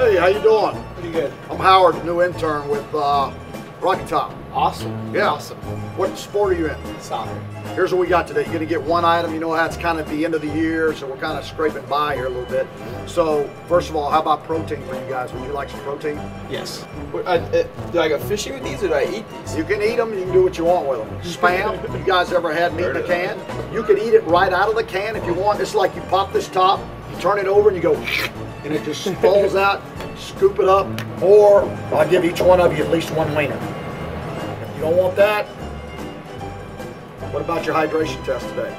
Hey, how you doing? Pretty good. I'm Howard, new intern with uh, Rocky Top. Awesome. Yeah. Awesome. What sport are you in? Soccer. Here's what we got today. You're gonna get one item. You know that's kind of the end of the year, so we're kind of scraping by here a little bit. So first of all, how about protein for you guys? Would you like some protein? Yes. I- uh, do I go fishing with these or do I eat these? You can eat them. You can do what you want with them. Spam. If you guys ever had meat in a can? You can eat it right out of the can if you want. It's like you pop this top, you turn it over, and you go, and it just falls out. Scoop it up, or I'll give each one of you at least one wiener. If you don't want that, what about your hydration test today?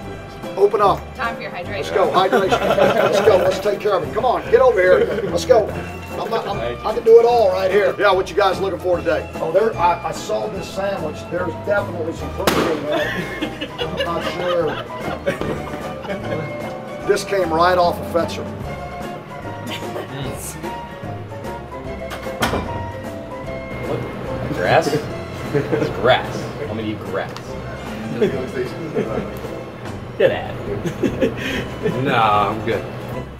Open up. Time for your hydration. Let's go. Hydration. Let's go. Let's take care of it. Come on, get over here. Let's go. I'm not, I'm, I can do it all right here. Yeah, what you guys looking for today? Oh, there. I, I saw this sandwich. There's definitely some protein in it. I'm not sure. This came right off of Fetzer. Mm. Grass? it's grass. I'm gonna eat grass. Get out of here. nah, I'm good.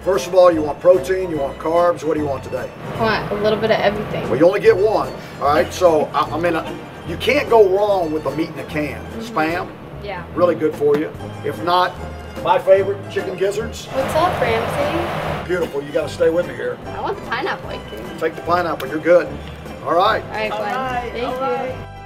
First of all, you want protein. You want carbs. What do you want today? want a little bit of everything. Well, you only get one. All right. So I, I mean, you can't go wrong with the meat in a can. Spam, Yeah. really good for you. If not, my favorite, chicken gizzards. What's up, Ramsey? Beautiful. You got to stay with me here. I want the pineapple ice. Take the pineapple. You're good. All right. All right, Glenn. Thank you.